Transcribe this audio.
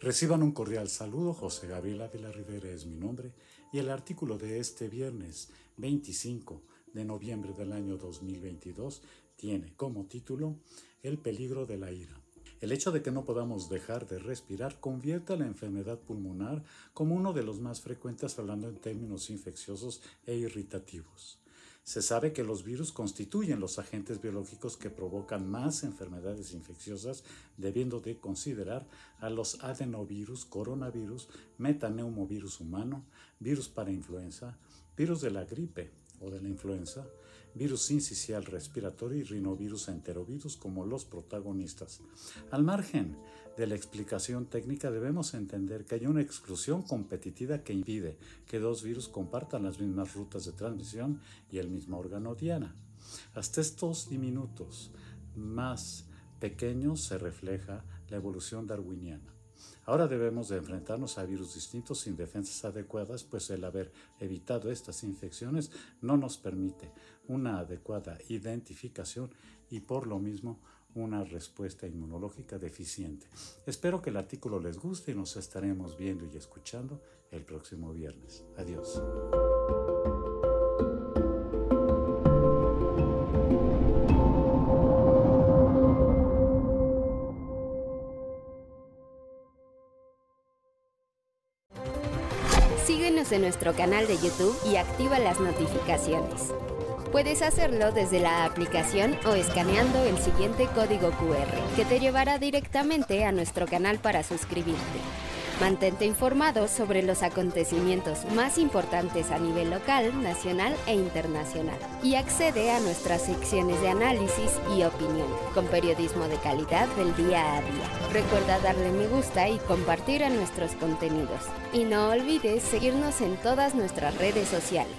Reciban un cordial saludo, José Gabriel Ávila Rivera es mi nombre y el artículo de este viernes 25 de noviembre del año 2022 tiene como título El peligro de la ira. El hecho de que no podamos dejar de respirar convierte a la enfermedad pulmonar como uno de los más frecuentes hablando en términos infecciosos e irritativos. Se sabe que los virus constituyen los agentes biológicos que provocan más enfermedades infecciosas, debiendo de considerar a los adenovirus, coronavirus, metaneumovirus humano, virus para influenza, virus de la gripe o de la influenza, virus sincicial respiratorio y rinovirus enterovirus como los protagonistas. Al margen de la explicación técnica debemos entender que hay una exclusión competitiva que impide que dos virus compartan las mismas rutas de transmisión y el mismo órgano diana. Hasta estos diminutos más pequeños se refleja la evolución darwiniana. Ahora debemos de enfrentarnos a virus distintos sin defensas adecuadas, pues el haber evitado estas infecciones no nos permite una adecuada identificación y por lo mismo una respuesta inmunológica deficiente. Espero que el artículo les guste y nos estaremos viendo y escuchando el próximo viernes. Adiós. Síguenos en nuestro canal de YouTube y activa las notificaciones. Puedes hacerlo desde la aplicación o escaneando el siguiente código QR que te llevará directamente a nuestro canal para suscribirte. Mantente informado sobre los acontecimientos más importantes a nivel local, nacional e internacional. Y accede a nuestras secciones de análisis y opinión, con periodismo de calidad del día a día. Recuerda darle me gusta y compartir nuestros contenidos. Y no olvides seguirnos en todas nuestras redes sociales.